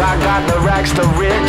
I got the racks, to rip.